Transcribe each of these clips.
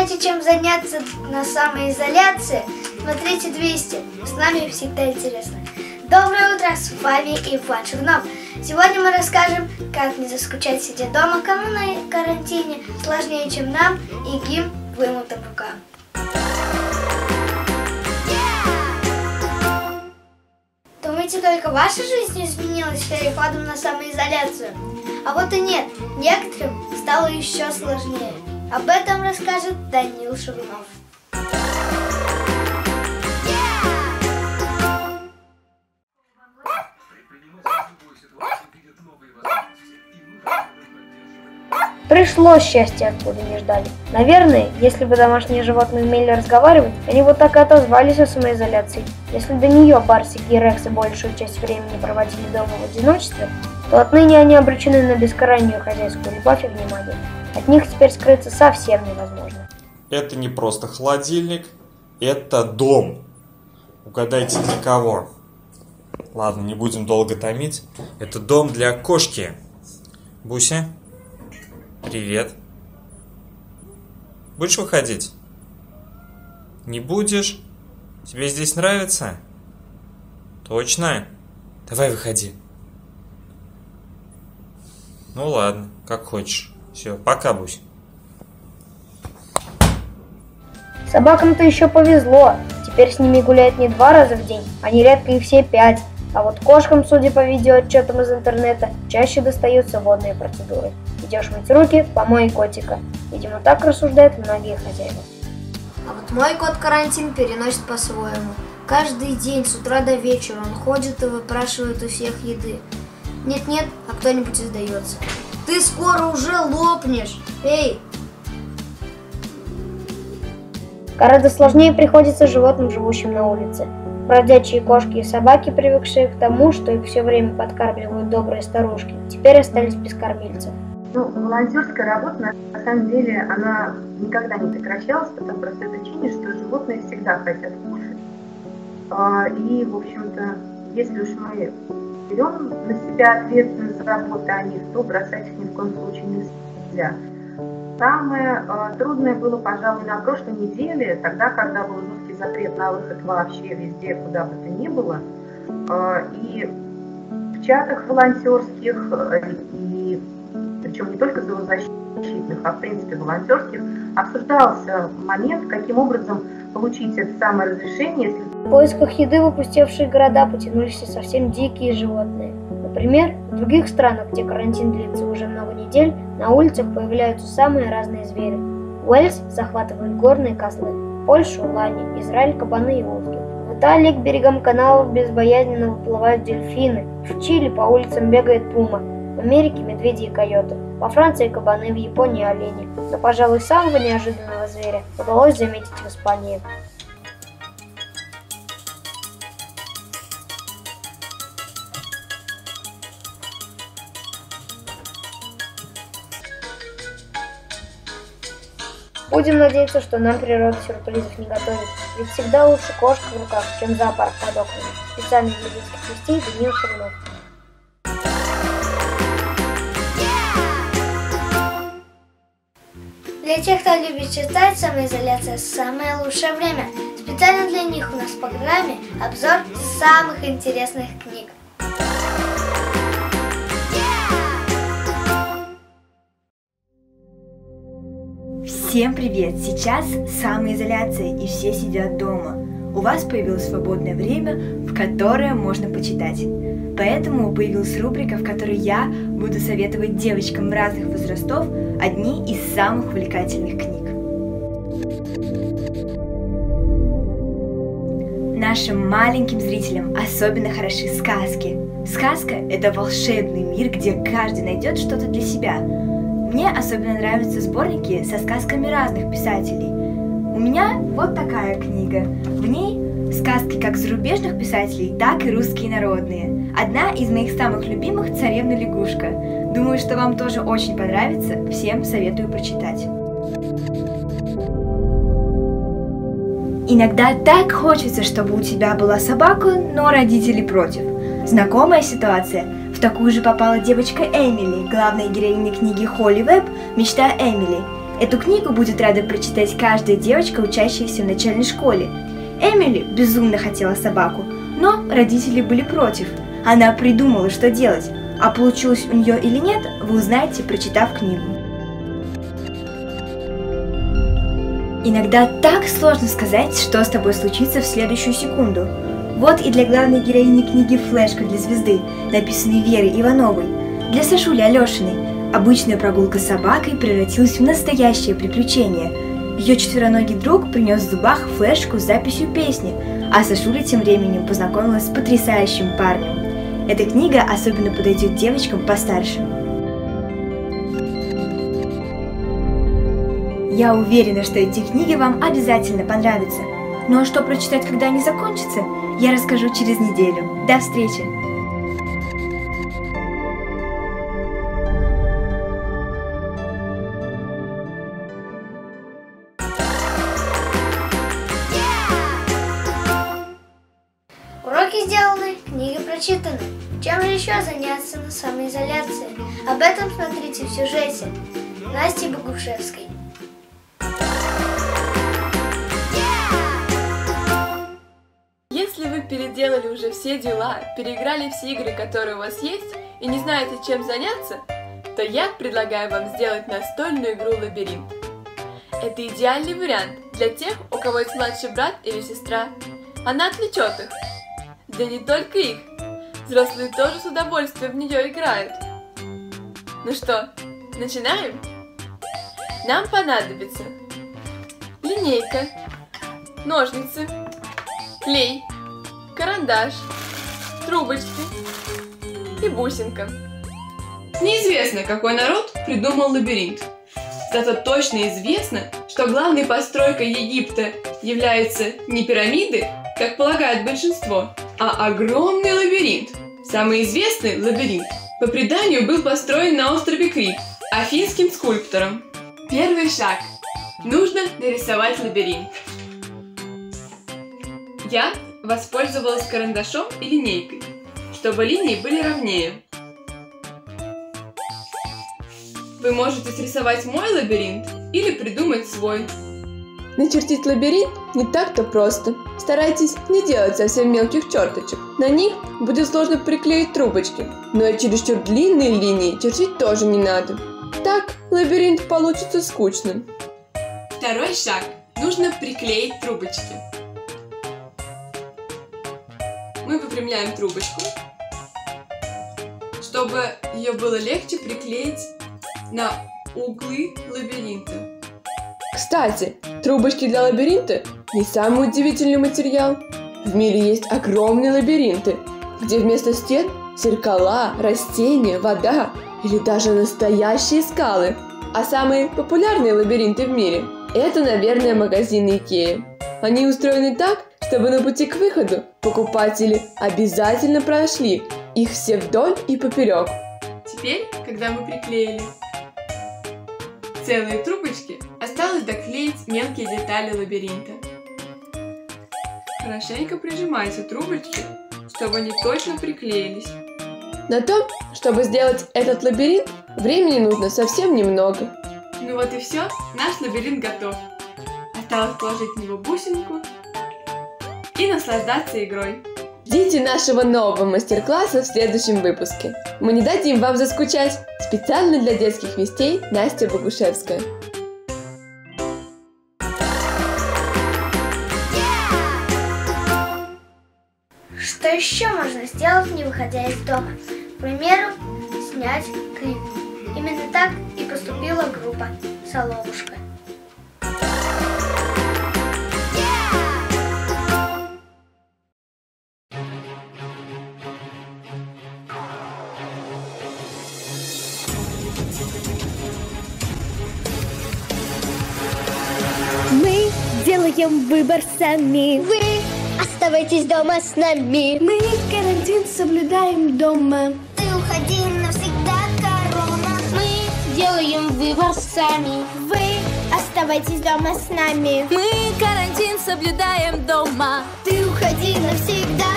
знаете, чем заняться на самоизоляции? Смотрите 200. С нами всегда интересно. Доброе утро, с вами Иван Чернов. Сегодня мы расскажем, как не заскучать сидя дома, кому на карантине сложнее, чем нам, и гимн вымытым рукам. Думаете, только ваша жизнь изменилась переходом на самоизоляцию? А вот и нет, некоторым стало еще сложнее. Об этом расскажет Данил Шагунов. Пришло счастье, откуда не ждали. Наверное, если бы домашние животные умели разговаривать, они вот так и отозвались о самоизоляции. Если до нее барсики и рексы большую часть времени проводили дома в одиночестве, то отныне они обречены на бескрайнюю хозяйскую любовь и внимание. От них теперь скрыться совсем невозможно. Это не просто холодильник, это дом. Угадайте для кого? Ладно, не будем долго томить. Это дом для кошки. Буся, привет. Будешь выходить? Не будешь? Тебе здесь нравится? Точно? Давай выходи. Ну ладно, как хочешь. Все, пока, Бусь. Собакам-то еще повезло. Теперь с ними гуляют не два раза в день, а нередко и все пять. А вот кошкам, судя по видеоотчетам из интернета, чаще достаются водные процедуры. Идешь мыть руки, помой котика. Видимо, так рассуждают многие хозяева. А вот мой кот карантин переносит по-своему. Каждый день с утра до вечера он ходит и выпрашивает у всех еды. Нет-нет, а кто-нибудь издается. Ты скоро уже лопнешь. Эй! Гораздо сложнее приходится животным, живущим на улице. Бродячие кошки и собаки, привыкшие к тому, что их все время подкармливают добрые старушки, теперь остались без кормильцев. Ну, волонтерская работа, на, самом деле, она никогда не прекращалась по той простой причине, что животные всегда хотят кушать. А, и, в общем-то, если уж мы берем на себя ответственность за заботу о них, то бросать их ни в коем случае нельзя. Самое э, трудное было, пожалуй, на прошлой неделе, тогда, когда был жесткий запрет на выход вообще везде, куда бы то ни было. Э, и в чатах волонтерских, э, и причем не только зоозащитных, а в принципе волонтерских, обсуждался момент, каким образом получить это самое разрешение, если в поисках еды в опустевшие города потянулись и совсем дикие животные. Например, в других странах, где карантин длится уже много недель, на улицах появляются самые разные звери. Уэльс захватывают горные козлы, Польшу – лани, Израиль – кабаны и волки. В Италии к берегам каналов безбоязненно выплывают дельфины, в Чили по улицам бегает пума, в Америке – медведи и койоты, во Франции – кабаны, в Японии – олени. Но, пожалуй, самого неожиданного зверя удалось заметить в Испании. Будем надеяться, что нам природа сюрпризов не готовит. Ведь всегда лучше кошка в руках, чем зоопарк под окнами. Специально для детских вестей Даниил Шагунов. Для тех, кто любит читать, самоизоляция – самое лучшее время. Специально для них у нас в программе обзор самых интересных книг. Всем привет! Сейчас самоизоляция и все сидят дома. У вас появилось свободное время, в которое можно почитать. Поэтому появилась рубрика, в которой я буду советовать девочкам разных возрастов одни из самых увлекательных книг. Нашим маленьким зрителям особенно хороши сказки. Сказка – это волшебный мир, где каждый найдет что-то для себя – мне особенно нравятся сборники со сказками разных писателей. У меня вот такая книга. В ней сказки как зарубежных писателей, так и русские народные. Одна из моих самых любимых «Царевна лягушка». Думаю, что вам тоже очень понравится. Всем советую прочитать. Иногда так хочется, чтобы у тебя была собака, но родители против. Знакомая ситуация – такую же попала девочка Эмили, главная героиня книги Холли Веб «Мечта Эмили». Эту книгу будет рада прочитать каждая девочка, учащаяся в начальной школе. Эмили безумно хотела собаку, но родители были против. Она придумала, что делать, а получилось у нее или нет, вы узнаете, прочитав книгу. Иногда так сложно сказать, что с тобой случится в следующую секунду. Вот и для главной героини книги «Флешка для звезды», написанной Верой Ивановой, для Сашули Алешиной, обычная прогулка с собакой превратилась в настоящее приключение. Ее четвероногий друг принес в зубах флешку с записью песни, а Сашуля тем временем познакомилась с потрясающим парнем. Эта книга особенно подойдет девочкам постарше. Я уверена, что эти книги вам обязательно понравятся. Ну а что прочитать, когда они закончатся, я расскажу через неделю. До встречи! Уроки сделаны, книги прочитаны. Чем же еще заняться на самоизоляции? Об этом смотрите в сюжете Насти Богушевской. Если вы переделали уже все дела, переиграли все игры, которые у вас есть, и не знаете, чем заняться, то я предлагаю вам сделать настольную игру «Лабиринт». Это идеальный вариант для тех, у кого есть младший брат или сестра. Она отвлечет их. Да не только их. Взрослые тоже с удовольствием в нее играют. Ну что, начинаем? Нам понадобится линейка, ножницы, клей, карандаш, трубочки и бусинка. Неизвестно, какой народ придумал лабиринт. Зато точно известно, что главной постройкой Египта являются не пирамиды, как полагает большинство, а огромный лабиринт. Самый известный лабиринт по преданию был построен на острове Крит афинским скульптором. Первый шаг. Нужно нарисовать лабиринт. Я воспользовалась карандашом и линейкой, чтобы линии были ровнее. Вы можете срисовать мой лабиринт или придумать свой. Начертить лабиринт не так-то просто. Старайтесь не делать совсем мелких черточек. На них будет сложно приклеить трубочки. Но и чересчур длинные линии чертить тоже не надо. Так лабиринт получится скучным. Второй шаг. Нужно приклеить трубочки. Мы выпрямляем трубочку, чтобы ее было легче приклеить на углы лабиринта. Кстати, трубочки для лабиринта не самый удивительный материал. В мире есть огромные лабиринты, где вместо стен зеркала, растения, вода или даже настоящие скалы. А самые популярные лабиринты в мире – это, наверное, магазины Икеи. Они устроены так, чтобы на пути к выходу покупатели обязательно прошли их все вдоль и поперек. Теперь, когда мы приклеили целые трубочки, осталось доклеить мелкие детали лабиринта. Хорошенько прижимайте трубочки, чтобы они точно приклеились. На том, чтобы сделать этот лабиринт, времени нужно совсем немного. Ну вот и все, наш лабиринт готов. Осталось положить в него бусинку и наслаждаться игрой. Ждите нашего нового мастер-класса в следующем выпуске. Мы не дадим вам заскучать. Специально для детских вестей Настя Богушевская. Что еще можно сделать, не выходя из дома? К примеру, снять клип. Именно так и поступила группа «Соловушка». Делаем выбор сами. Вы оставайтесь дома с нами. Мы карантин соблюдаем дома. Ты уходи навсегда, корона. Мы делаем выбор сами. Вы оставайтесь дома с нами. Мы карантин соблюдаем дома. Ты уходи навсегда.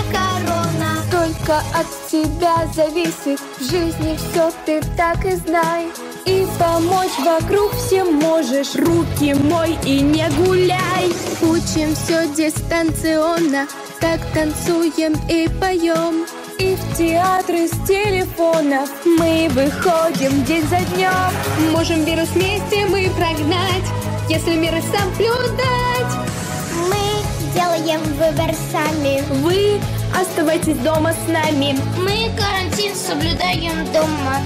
Только от тебя зависит. В жизни все ты так и знай. И помочь вокруг всем можешь. Руки мой и не гуляй. Учим все дистанционно. Так танцуем и поем и в театры с телефонов Мы выходим день за днем Можем вирус вместе мы прогнать Если мир и соблюдать Мы делаем выбор сами. Вы оставайтесь дома с нами Мы карантин соблюдаем дома.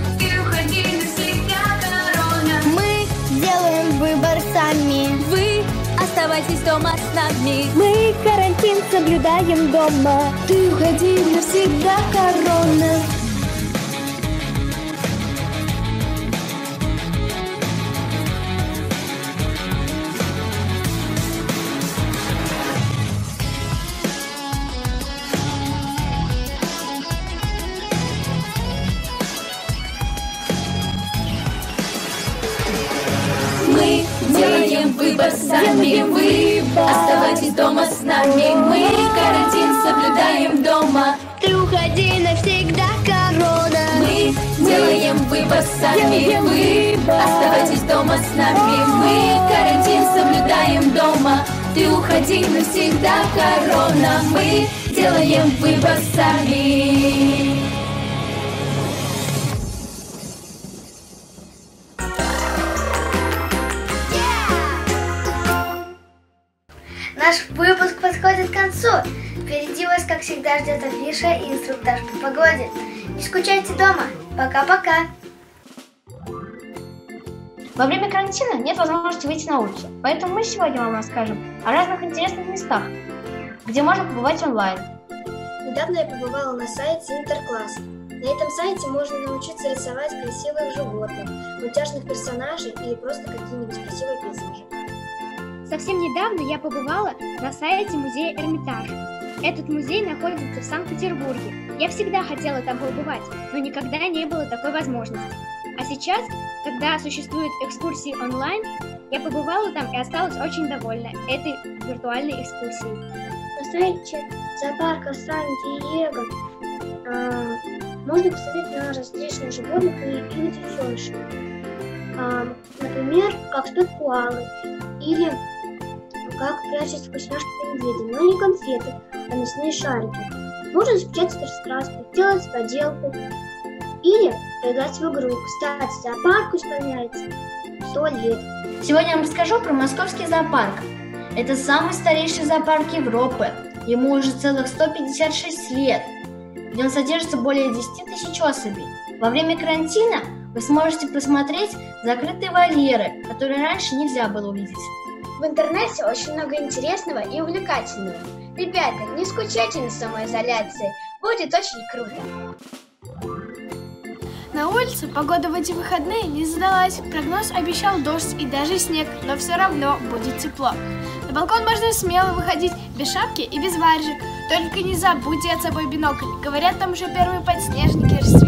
Мы делаем выбор сами. Вы оставайтесь дома с нами Мы карантин соблюдаем дома Ты уходи навсегда, корона делаем выбор сами, вы оставайтесь дома с нами. Мы карантин соблюдаем дома. Ты уходи навсегда, корона. Мы делаем выбор сами, вы оставайтесь дома с нами. Мы карантин соблюдаем дома. Ты уходи навсегда, корона. Мы делаем выбор сами. Всегда, ждет афиша и инструктаж по погоде. Не скучайте дома. Пока-пока. Во время карантина нет возможности выйти на улицу, поэтому мы сегодня вам расскажем о разных интересных местах, где можно побывать онлайн. Недавно я побывала на сайте Интеркласс. На этом сайте можно научиться рисовать красивых животных, мультяшных персонажей или просто какие-нибудь красивые пейзажи. Совсем недавно я побывала на сайте музея Эрмитаж. Этот музей находится в Санкт-Петербурге. Я всегда хотела там побывать, но никогда не было такой возможности. А сейчас, когда существуют экскурсии онлайн, я побывала там и осталась очень довольна этой виртуальной экскурсией. На сайте зоопарка Сан-Диего а, можно посмотреть на различных животных и их детенышей. А, например, как спят куалы или как прячут вкусняшки медведи, но не конфеты, а мясные шарики. Можно распечатать раскраски, сделать поделку или поиграть в игру. Кстати, зоопарку исполняется 100 лет. Сегодня я вам расскажу про московский зоопарк. Это самый старейший зоопарк Европы. Ему уже целых 156 лет. В нем содержится более 10 тысяч особей. Во время карантина вы сможете посмотреть закрытые вольеры, которые раньше нельзя было увидеть. В интернете очень много интересного и увлекательного. Ребята, не скучайте на самоизоляции, будет очень круто. На улице погода в эти выходные не задалась. Прогноз обещал дождь и даже снег, но все равно будет тепло. На балкон можно смело выходить без шапки и без варежек. Только не забудьте от собой бинокль. Говорят, там уже первые подснежники расцвели.